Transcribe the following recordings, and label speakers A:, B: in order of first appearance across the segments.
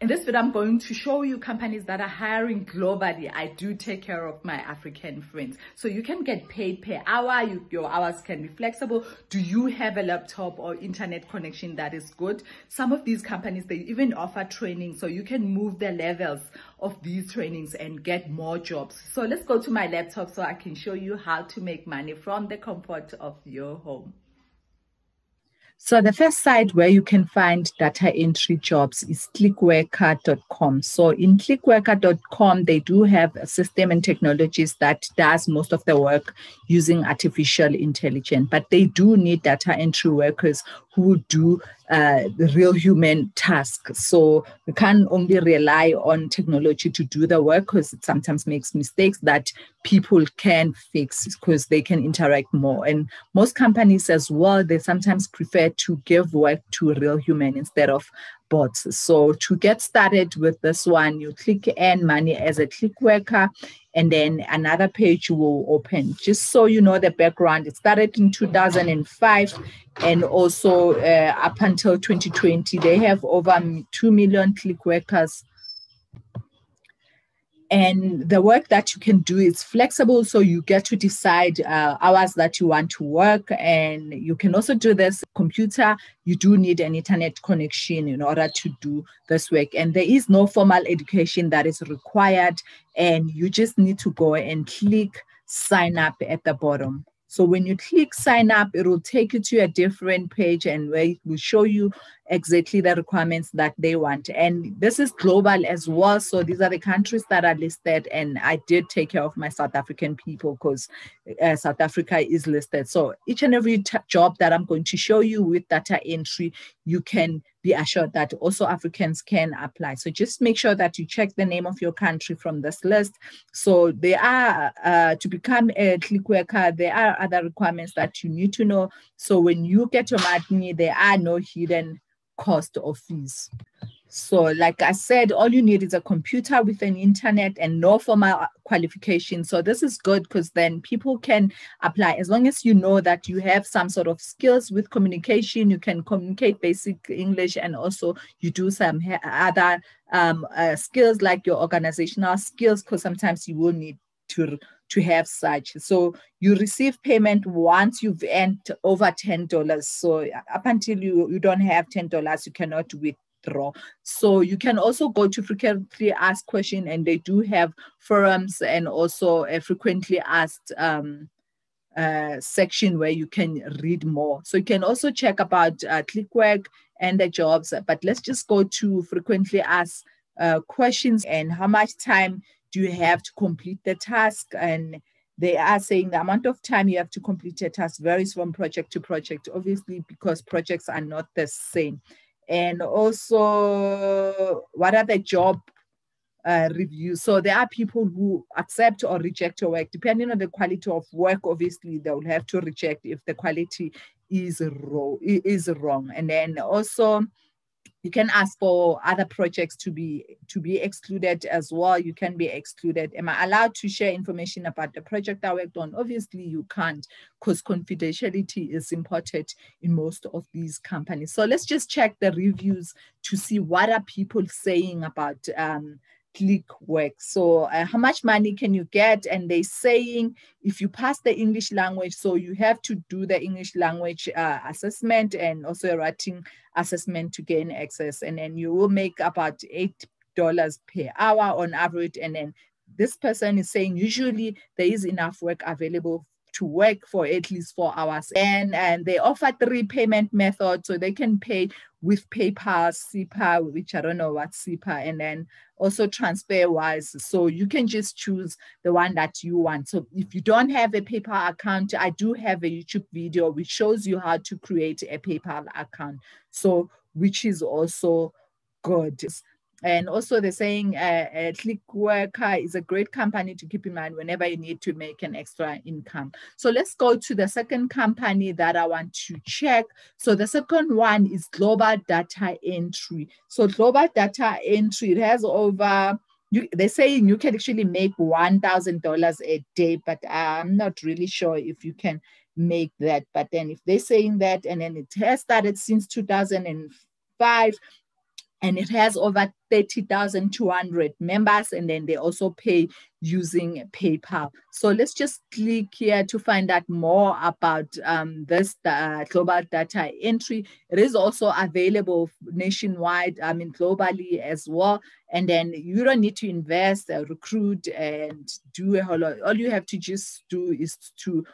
A: In this video, I'm going to show you companies that are hiring globally. I do take care of my African friends. So you can get paid per hour. You, your hours can be flexible. Do you have a laptop or internet connection that is good? Some of these companies, they even offer training. So you can move the levels of these trainings and get more jobs. So let's go to my laptop so I can show you how to make money from the comfort of your home.
B: So the first site where you can find data entry jobs is clickworker.com. So in clickworker.com, they do have a system and technologies that does most of the work using artificial intelligence, but they do need data entry workers who do uh, the real human task. So we can't only rely on technology to do the work because it sometimes makes mistakes that people can fix because they can interact more. And most companies as well, they sometimes prefer to give work to real human instead of bots. So to get started with this one, you click earn money as a click worker and then another page will open. Just so you know the background, it started in 2005 and also uh, up until 2020, they have over 2 million click workers and the work that you can do is flexible so you get to decide uh, hours that you want to work. And you can also do this computer. You do need an internet connection in order to do this work. And there is no formal education that is required. And you just need to go and click sign up at the bottom. So when you click sign up, it will take you to a different page and where it will show you exactly the requirements that they want. And this is global as well. So these are the countries that are listed. And I did take care of my South African people because uh, South Africa is listed. So each and every job that I'm going to show you with data entry, you can be assured that also Africans can apply. So just make sure that you check the name of your country from this list. So there are, uh, to become a click worker, there are other requirements that you need to know. So when you get your money, there are no hidden cost or fees. So, like I said, all you need is a computer with an internet and no formal qualification. So, this is good because then people can apply as long as you know that you have some sort of skills with communication. You can communicate basic English and also you do some other um, uh, skills like your organizational skills because sometimes you will need to to have such. So you receive payment once you've earned over ten dollars. So up until you you don't have ten dollars, you cannot withdraw. So you can also go to frequently asked question, and they do have forums and also a frequently asked. Um, uh, section where you can read more. So you can also check about uh, ClickWork and the jobs, but let's just go to frequently asked uh, questions and how much time you have to complete the task? And they are saying the amount of time you have to complete a task varies from project to project, obviously, because projects are not the same. And also, what are the job uh, reviews? So there are people who accept or reject your work, depending on the quality of work. Obviously, they will have to reject if the quality is wrong. Is wrong, and then also you can ask for other projects to be to be excluded as well. You can be excluded. Am i allowed to share information about the project i worked on? Obviously you can't because confidentiality is important in most of these companies. So let's just check the reviews to see what are people saying about um, click work. So uh, how much money can you get? And they're saying if you pass the English language, so you have to do the English language uh, assessment and also a writing assessment to gain access. And then you will make about eight dollars per hour on average. And then this person is saying usually there is enough work available to work for at least four hours. And, and they offer three payment methods. So they can pay with PayPal, SEPA, which I don't know what SEPA, and then also TransferWise. So you can just choose the one that you want. So if you don't have a PayPal account, I do have a YouTube video which shows you how to create a PayPal account. So which is also good. And also they're saying uh, uh, ClickWorker is a great company to keep in mind whenever you need to make an extra income. So let's go to the second company that I want to check. So the second one is Global Data Entry. So Global Data Entry, it has over you, they're saying you can actually make $1,000 a day, but I'm not really sure if you can make that. But then if they're saying that, and then it has started since 2005, and it has over 30,200 members and then they also pay using PayPal. So let's just click here to find out more about um, this uh, global data entry. It is also available nationwide, I mean globally as well. And then you don't need to invest, uh, recruit and do a whole lot. All you have to just do is to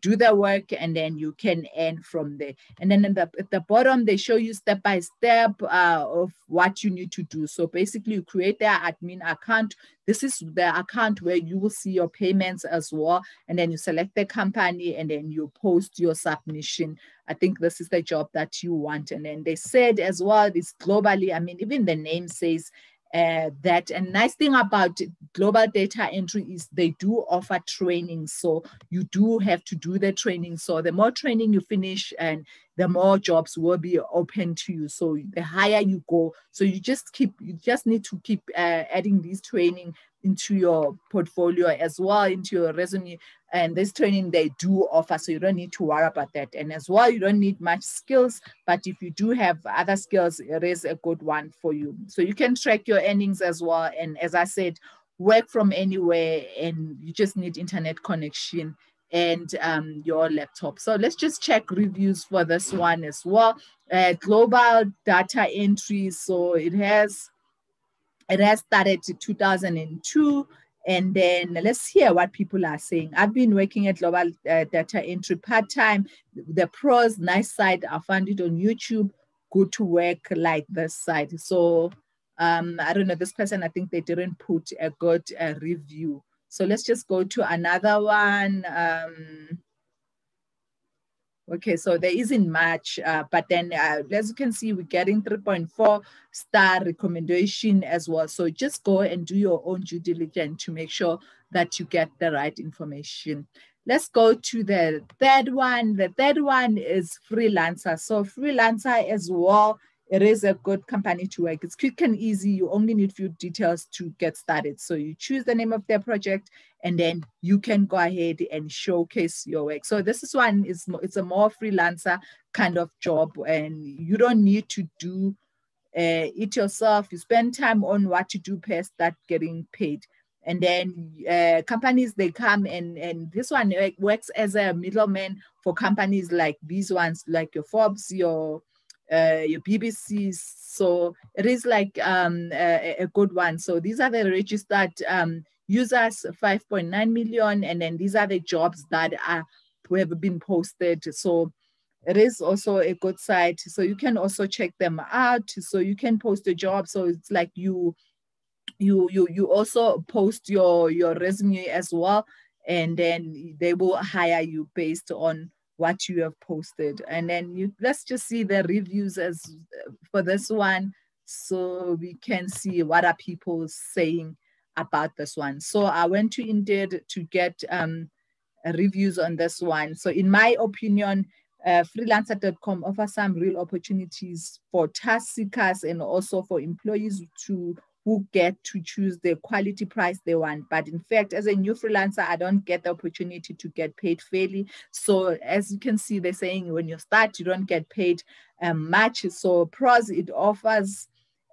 B: do the work and then you can earn from there. And then the, at the bottom they show you step by step uh, of what you need to do. So basically you create their admin account. This is the account where you will see your payments as well. And then you select the company and then you post your submission. I think this is the job that you want. And then they said as well this globally i mean even the name says uh, that and nice thing about global data entry is they do offer training. So you do have to do the training. So the more training you finish and the more jobs will be open to you. So the higher you go so you just keep you just need to keep uh, adding these training into your portfolio as well into your resume and this training they do offer so you don't need to worry about that and as well you don't need much skills but if you do have other skills it is a good one for you so you can track your earnings as well and as i said work from anywhere and you just need internet connection and um, your laptop. So let's just check reviews for this one as well. Uh, global data entry. So it has it has started in 2002 and then let's hear what people are saying. I've been working at Global uh, Data Entry part time. The pros, nice site. I found it on YouTube. Good to work like this site. So um, I don't know, this person, I think they didn't put a good uh, review. So let's just go to another one. Um, Okay, so there isn't much, uh, but then uh, as you can see, we're getting 3.4 star recommendation as well. So just go and do your own due diligence to make sure that you get the right information. Let's go to the third one. The third one is freelancer. So freelancer as well it is a good company to work. It's quick and easy. You only need few details to get started. So you choose the name of their project and then you can go ahead and showcase your work. So this is one is it's a more freelancer kind of job and you don't need to do uh, it yourself. You spend time on what to do per start getting paid. And then uh, companies, they come and, and this one works as a middleman for companies like these ones, like your Forbes, your uh, your BBC. So it is like um, a, a, good one. So these are the registered um, users, 5.9 million, and then these are the jobs that are have been posted. So it is also a good site. So you can also check them out. So you can post a job. So it's like you you you you also post your your resume as well and then they will hire you based on what you have posted. And then you let's just see the reviews as for this one so we can see what are people saying about this one. So I went to Indeed to get um, reviews on this one. So in my opinion, uh, freelancer.com offers some real opportunities for task seekers and also for employees to who get to choose the quality price they want. But in fact, as a new freelancer, I don't get the opportunity to get paid fairly. So as you can see, they're saying when you start, you don't get paid um, much. So pros, it offers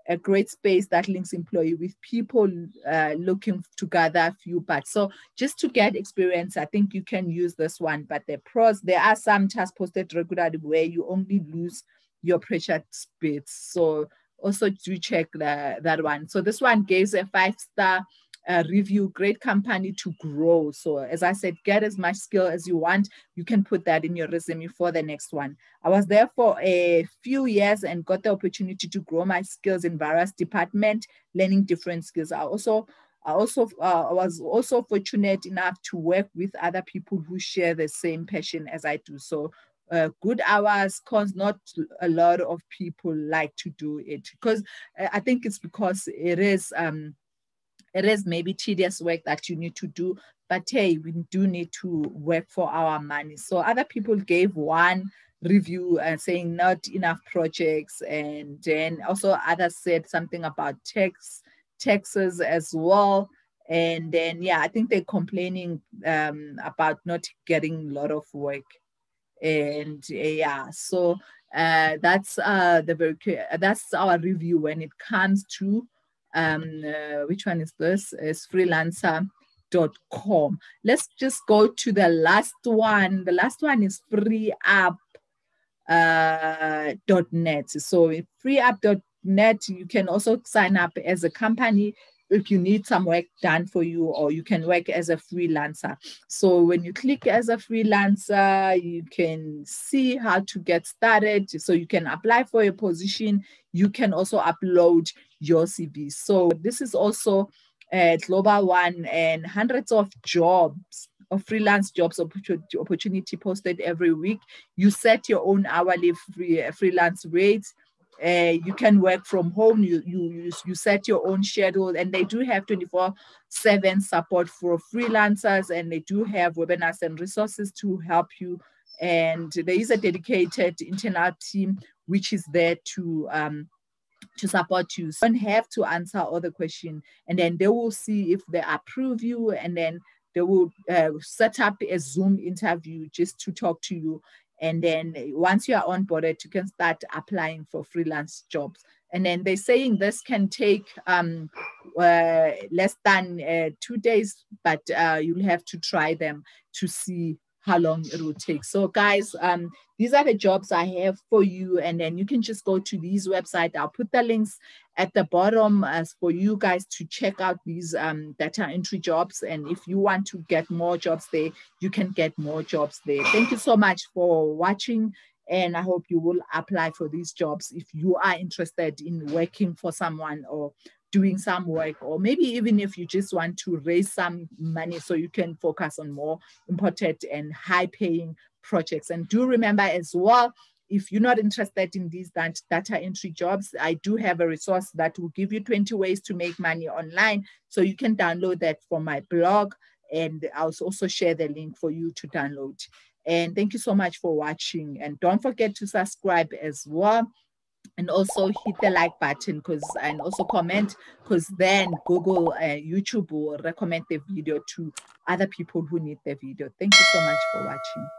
B: a great space that links employee with people uh, looking to gather a few bucks. So just to get experience, I think you can use this one. But the pros, there are some tasks posted regularly where you only lose your pressure bits. So also do check the, that one. So this one gives a five star uh, review, great company to grow. So as I said, get as much skill as you want. You can put that in your resume for the next one. I was there for a few years and got the opportunity to grow my skills in various departments, learning different skills. I also I also uh, I was also fortunate enough to work with other people who share the same passion as I do. So uh, good hours cause not a lot of people like to do it. Because uh, i think it's because it is um it is maybe tedious work that you need to do but hey we do need to work for our money. So other people gave one review and saying not enough projects and then also others said something about tax taxes as well. And then yeah i think they're complaining um, about not getting a lot of work and uh, yeah so Uh, that's uh, the very that's our review when it comes to um, uh, which one is this? Is freelancer.com. Let's just go to the last one. The last one is freeup uh, .net. So freeup.net, you can also sign up as a company if you need some work done for you or you can work as a freelancer. So when you click as a freelancer, you can see how to get started. So you can apply for a position. You can also upload your CV. So this is also a global one and hundreds of jobs of freelance jobs opportunity posted every week. You set your own hourly free, uh, freelance rates uh, you can work from home. You, you you set your own schedule and they do have 24 7 support for freelancers and they do have webinars and resources to help you. And there is a dedicated internal team which is there to um, to support you. So you don't have to answer all the questions, and then they will see if they approve you, and then they will uh, set up a Zoom interview just to talk to you and then once you are onboarded, you can start applying for freelance jobs. And then they're saying this can take um, uh, less than uh, two days, but uh, you'll have to try them to see how long it will take. So guys, um, these are the jobs I have for you. And then you can just go to these website. I'll put the links at the bottom as for you guys to check out these um, data entry jobs. And if you want to get more jobs there, you can get more jobs there. Thank you so much for watching. And I hope you will apply for these jobs if you are interested in working for someone or doing some work, or maybe even if you just want to raise some money so you can focus on more important and high paying projects. And do remember as well, if you're not interested in these data entry jobs, I do have a resource that will give you 20 ways to make money online. So you can download that from my blog and I'll also share the link for you to download. And thank you so much for watching. And don't forget to subscribe as well and also hit the like button because and also comment because then google uh, youtube will recommend the video to other people who need the video. Thank you so much for watching